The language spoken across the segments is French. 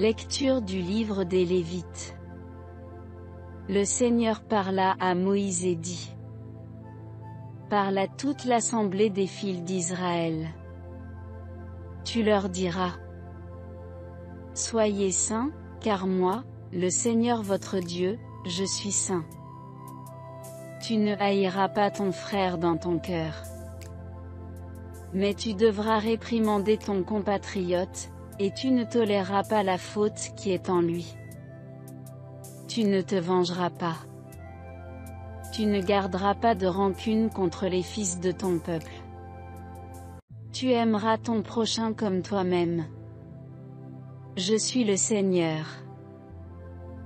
Lecture du livre des Lévites. Le Seigneur parla à Moïse et dit. Parle à toute l'assemblée des fils d'Israël. Tu leur diras. Soyez saints, car moi, le Seigneur votre Dieu, je suis saint. Tu ne haïras pas ton frère dans ton cœur. Mais tu devras réprimander ton compatriote, et tu ne toléreras pas la faute qui est en lui. Tu ne te vengeras pas. Tu ne garderas pas de rancune contre les fils de ton peuple. Tu aimeras ton prochain comme toi-même. Je suis le Seigneur.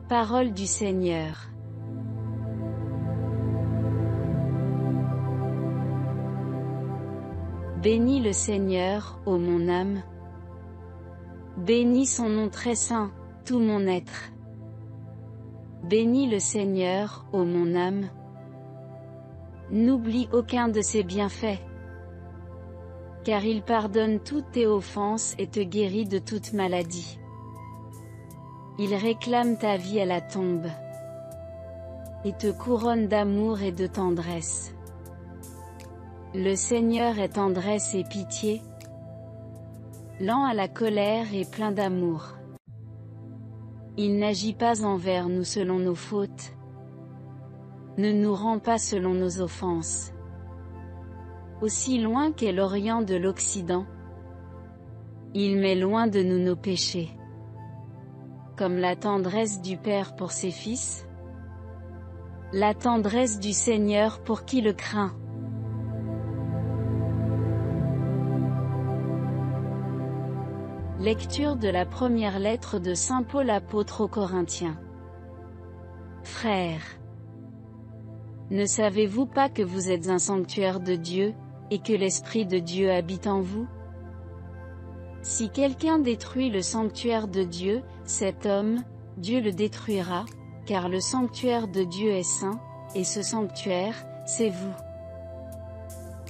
Parole du Seigneur. Bénis le Seigneur, ô mon âme. Bénis son nom très saint, tout mon être. Bénis le Seigneur, ô mon âme. N'oublie aucun de ses bienfaits. Car il pardonne toutes tes offenses et te guérit de toute maladie. Il réclame ta vie à la tombe. Et te couronne d'amour et de tendresse. Le Seigneur est tendresse et pitié. Lent à la colère et plein d'amour. Il n'agit pas envers nous selon nos fautes. Ne nous rend pas selon nos offenses. Aussi loin qu'est l'Orient de l'Occident. Il met loin de nous nos péchés. Comme la tendresse du Père pour ses fils. La tendresse du Seigneur pour qui le craint. Lecture de la première lettre de Saint Paul apôtre aux Corinthiens. Frères, ne savez-vous pas que vous êtes un sanctuaire de Dieu, et que l'Esprit de Dieu habite en vous? Si quelqu'un détruit le sanctuaire de Dieu, cet homme, Dieu le détruira, car le sanctuaire de Dieu est saint, et ce sanctuaire, c'est vous.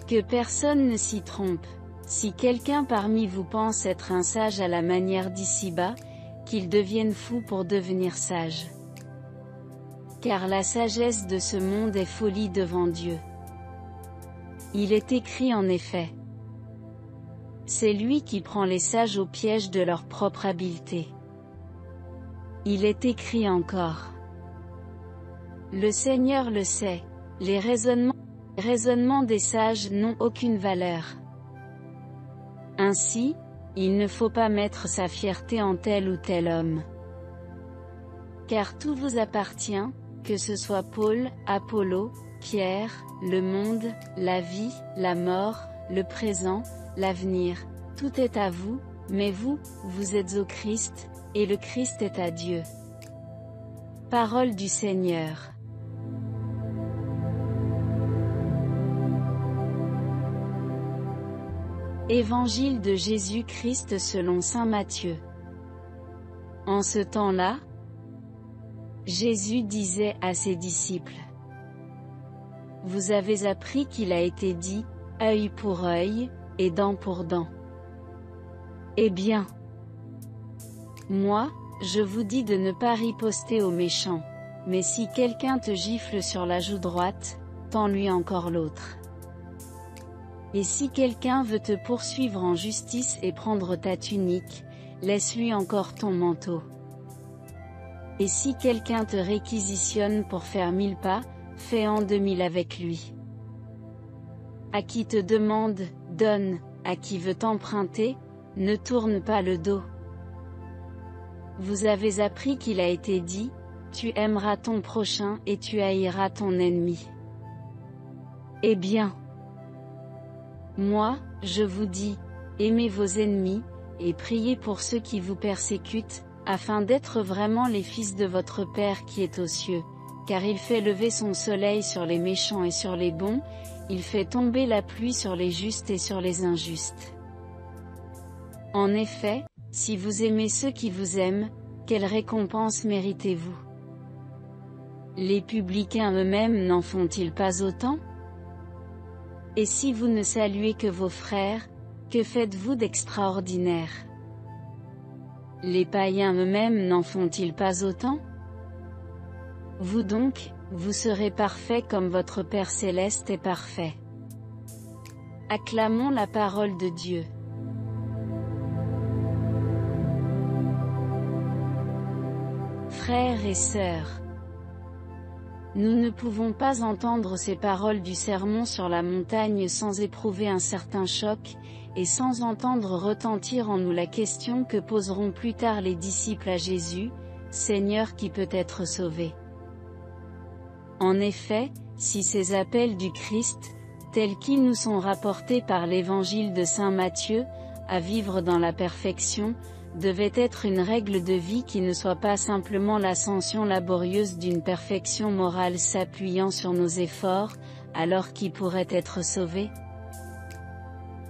Que personne ne s'y trompe. Si quelqu'un parmi vous pense être un sage à la manière d'ici-bas, qu'il devienne fou pour devenir sage. Car la sagesse de ce monde est folie devant Dieu. Il est écrit en effet. C'est lui qui prend les sages au piège de leur propre habileté. Il est écrit encore. Le Seigneur le sait, les raisonnements, raisonnements des sages n'ont aucune valeur. Ainsi, il ne faut pas mettre sa fierté en tel ou tel homme. Car tout vous appartient, que ce soit Paul, Apollo, Pierre, le monde, la vie, la mort, le présent, l'avenir, tout est à vous, mais vous, vous êtes au Christ, et le Christ est à Dieu. Parole du Seigneur. Évangile de Jésus-Christ selon Saint Matthieu. En ce temps-là, Jésus disait à ses disciples. Vous avez appris qu'il a été dit, œil pour œil, et dent pour dent. Eh bien, moi, je vous dis de ne pas riposter aux méchants, mais si quelqu'un te gifle sur la joue droite, tends-lui encore l'autre. Et si quelqu'un veut te poursuivre en justice et prendre ta tunique, laisse-lui encore ton manteau. Et si quelqu'un te réquisitionne pour faire mille pas, fais en deux mille avec lui. À qui te demande, donne, à qui veut t'emprunter, ne tourne pas le dos. Vous avez appris qu'il a été dit, tu aimeras ton prochain et tu haïras ton ennemi. Eh bien, moi, je vous dis, aimez vos ennemis, et priez pour ceux qui vous persécutent, afin d'être vraiment les fils de votre Père qui est aux cieux, car il fait lever son soleil sur les méchants et sur les bons, il fait tomber la pluie sur les justes et sur les injustes. En effet, si vous aimez ceux qui vous aiment, quelle récompense méritez-vous? Les publicains eux-mêmes n'en font-ils pas autant? Et si vous ne saluez que vos frères, que faites-vous d'extraordinaire? Les païens eux-mêmes n'en font-ils pas autant? Vous donc, vous serez parfait comme votre Père céleste est parfait. Acclamons la parole de Dieu. Frères et sœurs, nous ne pouvons pas entendre ces paroles du sermon sur la montagne sans éprouver un certain choc, et sans entendre retentir en nous la question que poseront plus tard les disciples à Jésus, Seigneur qui peut être sauvé. En effet, si ces appels du Christ, tels qu'ils nous sont rapportés par l'évangile de Saint Matthieu, à vivre dans la perfection, devait être une règle de vie qui ne soit pas simplement l'ascension laborieuse d'une perfection morale s'appuyant sur nos efforts, alors qui pourrait être sauvé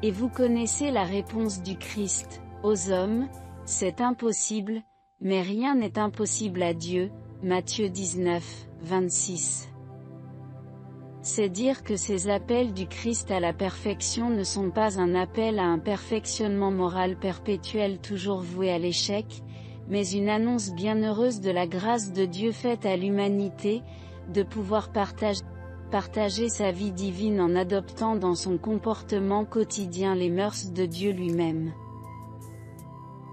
et vous connaissez la réponse du Christ, aux hommes, c'est impossible, mais rien n'est impossible à Dieu, Matthieu 19, 26. C'est dire que ces appels du Christ à la perfection ne sont pas un appel à un perfectionnement moral perpétuel toujours voué à l'échec, mais une annonce bienheureuse de la grâce de Dieu faite à l'humanité, de pouvoir partager sa vie divine en adoptant dans son comportement quotidien les mœurs de Dieu lui-même.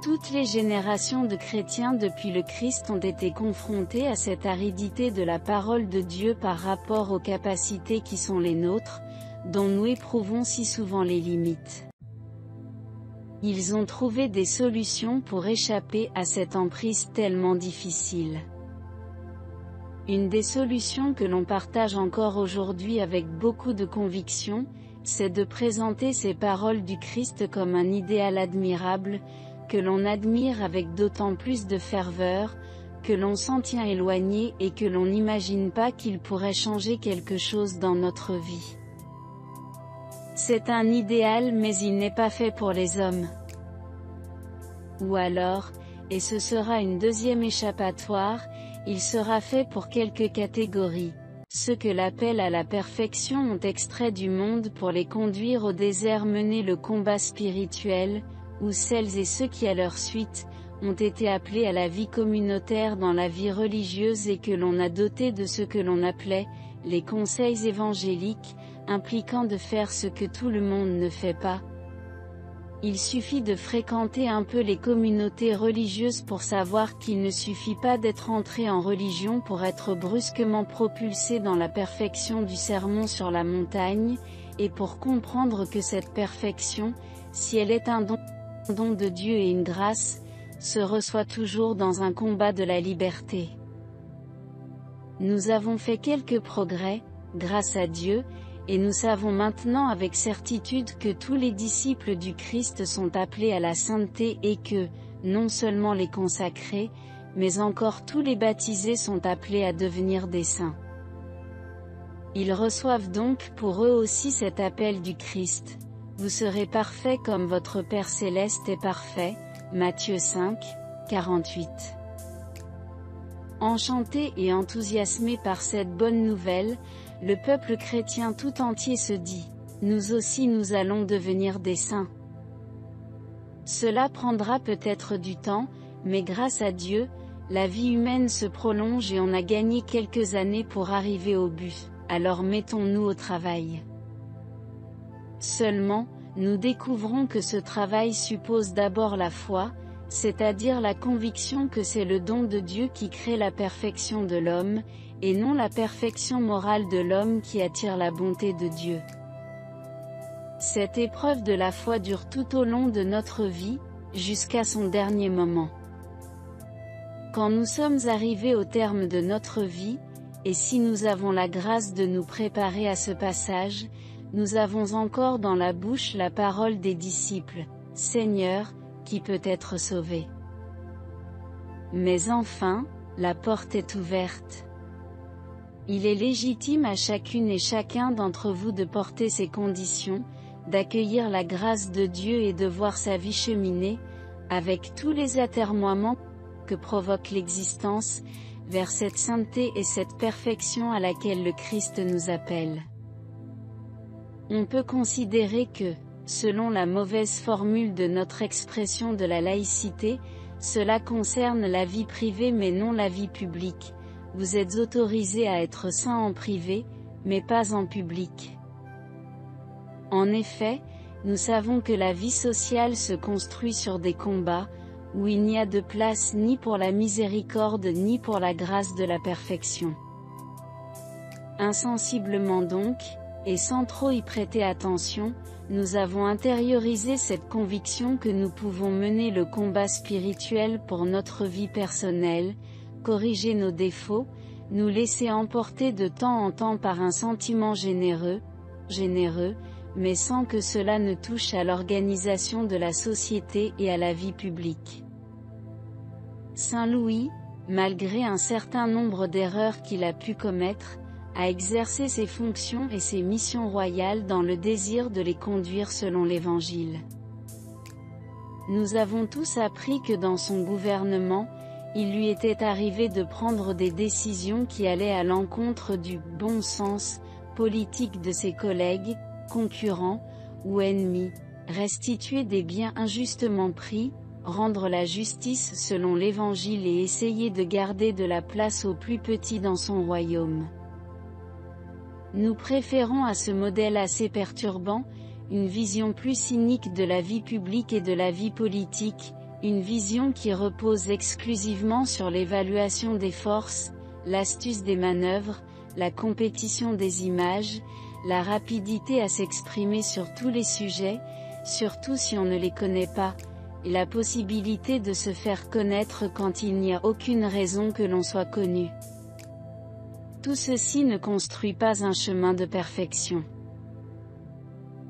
Toutes les générations de chrétiens depuis le Christ ont été confrontées à cette aridité de la parole de Dieu par rapport aux capacités qui sont les nôtres, dont nous éprouvons si souvent les limites. Ils ont trouvé des solutions pour échapper à cette emprise tellement difficile. Une des solutions que l'on partage encore aujourd'hui avec beaucoup de conviction, c'est de présenter ces paroles du Christ comme un idéal admirable, que l'on admire avec d'autant plus de ferveur, que l'on s'en tient éloigné et que l'on n'imagine pas qu'il pourrait changer quelque chose dans notre vie. C'est un idéal mais il n'est pas fait pour les hommes. Ou alors, et ce sera une deuxième échappatoire, il sera fait pour quelques catégories. Ceux que l'appel à la perfection ont extrait du monde pour les conduire au désert mener le combat spirituel, ou celles et ceux qui à leur suite, ont été appelés à la vie communautaire dans la vie religieuse et que l'on a doté de ce que l'on appelait, les conseils évangéliques, impliquant de faire ce que tout le monde ne fait pas, il suffit de fréquenter un peu les communautés religieuses pour savoir qu'il ne suffit pas d'être entré en religion pour être brusquement propulsé dans la perfection du sermon sur la montagne, et pour comprendre que cette perfection, si elle est un don, don de Dieu et une grâce, se reçoit toujours dans un combat de la liberté. Nous avons fait quelques progrès, grâce à Dieu, et nous savons maintenant avec certitude que tous les disciples du Christ sont appelés à la sainteté et que, non seulement les consacrés, mais encore tous les baptisés sont appelés à devenir des saints. Ils reçoivent donc pour eux aussi cet appel du Christ. Vous serez parfaits comme votre Père céleste est parfait. Matthieu 5, 48. Enchanté et enthousiasmé par cette bonne nouvelle, le peuple chrétien tout entier se dit, nous aussi nous allons devenir des saints. Cela prendra peut-être du temps, mais grâce à Dieu, la vie humaine se prolonge et on a gagné quelques années pour arriver au but, alors mettons-nous au travail. Seulement, nous découvrons que ce travail suppose d'abord la foi, c'est-à-dire la conviction que c'est le don de Dieu qui crée la perfection de l'homme, et non la perfection morale de l'homme qui attire la bonté de Dieu. Cette épreuve de la foi dure tout au long de notre vie, jusqu'à son dernier moment. Quand nous sommes arrivés au terme de notre vie, et si nous avons la grâce de nous préparer à ce passage, nous avons encore dans la bouche la parole des disciples, Seigneur, qui peut être sauvé. Mais enfin, la porte est ouverte. Il est légitime à chacune et chacun d'entre vous de porter ces conditions, d'accueillir la grâce de Dieu et de voir sa vie cheminer, avec tous les atermoiements que provoque l'existence, vers cette sainteté et cette perfection à laquelle le Christ nous appelle. On peut considérer que, selon la mauvaise formule de notre expression de la laïcité, Cela concerne la vie privée mais non la vie publique. Vous êtes autorisé à être saint en privé, mais pas en public. En effet, nous savons que la vie sociale se construit sur des combats, où il n'y a de place ni pour la miséricorde ni pour la grâce de la perfection. Insensiblement donc, et sans trop y prêter attention, nous avons intériorisé cette conviction que nous pouvons mener le combat spirituel pour notre vie personnelle, corriger nos défauts, nous laisser emporter de temps en temps par un sentiment généreux, généreux, mais sans que cela ne touche à l'organisation de la société et à la vie publique. Saint Louis, malgré un certain nombre d'erreurs qu'il a pu commettre, a exercé ses fonctions et ses missions royales dans le désir de les conduire selon l'Évangile. Nous avons tous appris que dans son gouvernement, il lui était arrivé de prendre des décisions qui allaient à l'encontre du bon sens politique de ses collègues, concurrents ou ennemis, restituer des biens injustement pris, rendre la justice selon l'Évangile et essayer de garder de la place aux plus petits dans son royaume. Nous préférons à ce modèle assez perturbant, une vision plus cynique de la vie publique et de la vie politique, une vision qui repose exclusivement sur l'évaluation des forces, l'astuce des manœuvres, la compétition des images, la rapidité à s'exprimer sur tous les sujets, surtout si on ne les connaît pas, et la possibilité de se faire connaître quand il n'y a aucune raison que l'on soit connu. Tout ceci ne construit pas un chemin de perfection.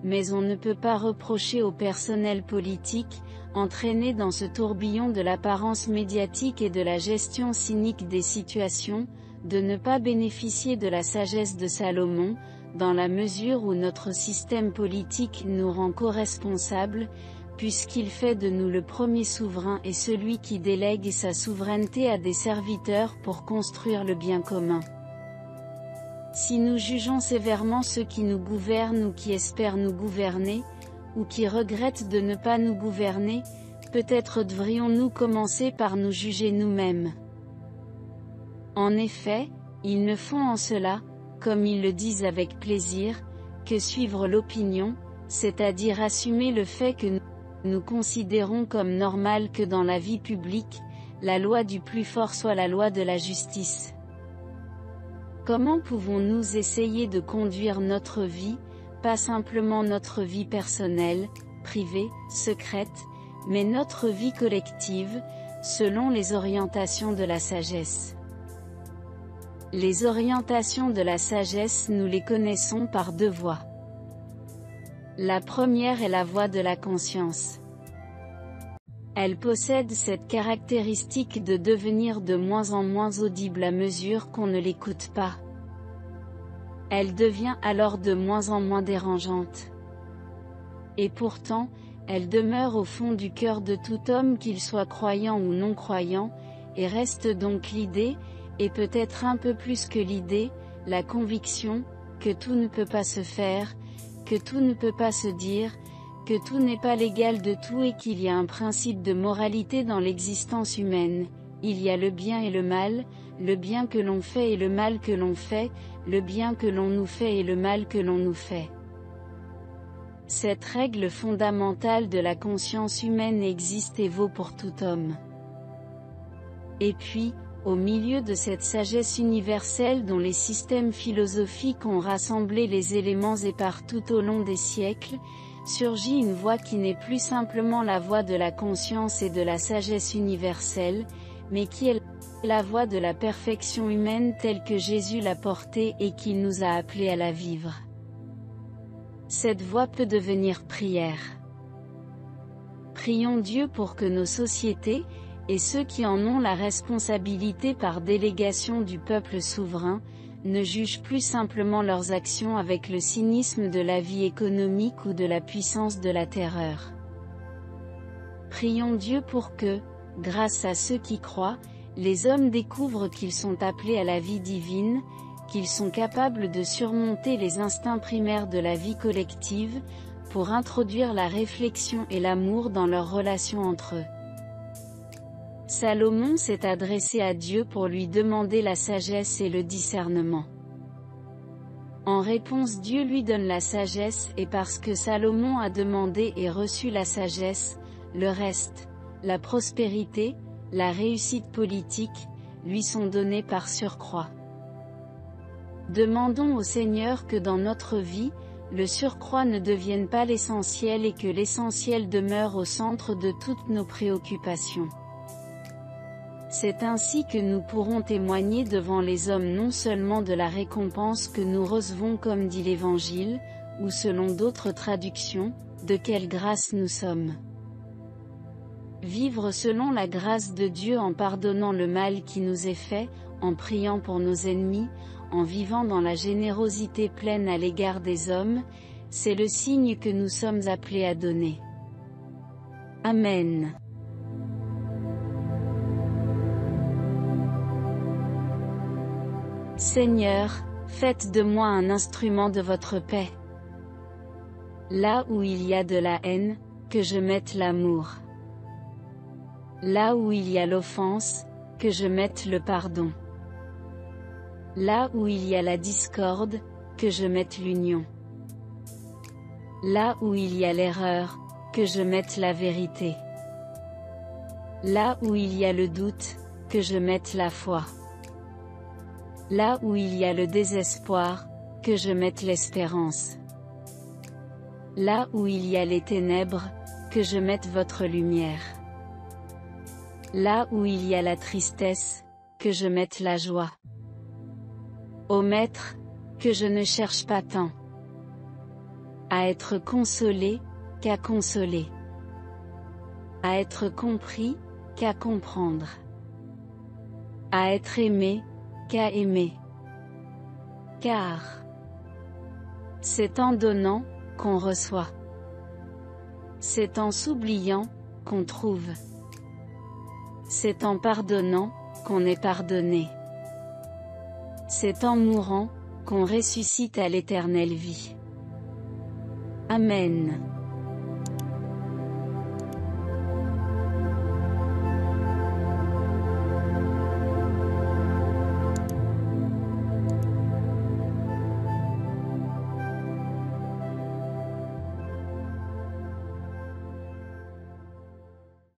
Mais on ne peut pas reprocher au personnel politique, entraîné dans ce tourbillon de l'apparence médiatique et de la gestion cynique des situations, de ne pas bénéficier de la sagesse de Salomon, dans la mesure où notre système politique nous rend co-responsables, puisqu'il fait de nous le premier souverain et celui qui délègue sa souveraineté à des serviteurs pour construire le bien commun. Si nous jugeons sévèrement ceux qui nous gouvernent ou qui espèrent nous gouverner, ou qui regrettent de ne pas nous gouverner, peut-être devrions-nous commencer par nous juger nous-mêmes. En effet, ils ne font en cela, comme ils le disent avec plaisir, que suivre l'opinion, c'est-à-dire assumer le fait que nous, considérons comme normal que dans la vie publique, la loi du plus fort soit la loi de la justice. Comment pouvons-nous essayer de conduire notre vie, pas simplement notre vie personnelle, privée, secrète, mais notre vie collective, selon les orientations de la sagesse? Les orientations de la sagesse nous les connaissons par deux voies. La première est la voie de la conscience. Elle possède cette caractéristique de devenir de moins en moins audible à mesure qu'on ne l'écoute pas. Elle devient alors de moins en moins dérangeante. Et pourtant, elle demeure au fond du cœur de tout homme qu'il soit croyant ou non croyant, et reste donc l'idée, et peut-être un peu plus que l'idée, la conviction, que tout ne peut pas se faire, que tout ne peut pas se dire, que tout n'est pas l'égal de tout et qu'il y a un principe de moralité dans l'existence humaine, il y a le bien et le mal, le bien que l'on fait et le mal que l'on fait, le bien que l'on nous fait et le mal que l'on nous fait. Cette règle fondamentale de la conscience humaine existe et vaut pour tout homme. Et puis, au milieu de cette sagesse universelle dont les systèmes philosophiques ont rassemblé les éléments épars tout au long des siècles, surgit une voie qui n'est plus simplement la voie de la conscience et de la sagesse universelle, mais qui est la voie de la perfection humaine telle que Jésus l'a portée et qu'il nous a appelés à la vivre. Cette voie peut devenir prière. Prions Dieu pour que nos sociétés, et ceux qui en ont la responsabilité par délégation du peuple souverain, ne jugent plus simplement leurs actions avec le cynisme de la vie économique ou de la puissance de la terreur. Prions Dieu pour que, grâce à ceux qui croient, les hommes découvrent qu'ils sont appelés à la vie divine, qu'ils sont capables de surmonter les instincts primaires de la vie collective, pour introduire la réflexion et l'amour dans leurs relations entre eux. Salomon s'est adressé à Dieu pour lui demander la sagesse et le discernement. En réponse Dieu lui donne la sagesse et parce que Salomon a demandé et reçu la sagesse, le reste, la prospérité, la réussite politique, lui sont donnés par surcroît. Demandons au Seigneur que dans notre vie, le surcroît ne devienne pas l'essentiel et que l'essentiel demeure au centre de toutes nos préoccupations. C'est ainsi que nous pourrons témoigner devant les hommes non seulement de la récompense que nous recevons comme dit l'Évangile, ou selon d'autres traductions, de quelle grâce nous sommes. Vivre selon la grâce de Dieu en pardonnant le mal qui nous est fait, en priant pour nos ennemis, en vivant dans la générosité pleine à l'égard des hommes, c'est le signe que nous sommes appelés à donner. Amen. Seigneur, faites de moi un instrument de votre paix. Là où il y a de la haine, que je mette l'amour. Là où il y a l'offense, que je mette le pardon. Là où il y a la discorde, que je mette l'union. Là où il y a l'erreur, que je mette la vérité. Là où il y a le doute, que je mette la foi. Là où il y a le désespoir, que je mette l'espérance. Là où il y a les ténèbres, que je mette votre lumière. Là où il y a la tristesse, que je mette la joie. Ô Maître, que je ne cherche pas tant à être consolé, qu'à consoler. À être compris, qu'à comprendre. À être aimé, qu'à aimer. Car c'est en donnant qu'on reçoit. C'est en s'oubliant qu'on trouve. C'est en pardonnant qu'on est pardonné. C'est en mourant qu'on ressuscite à l'éternelle vie. Amen.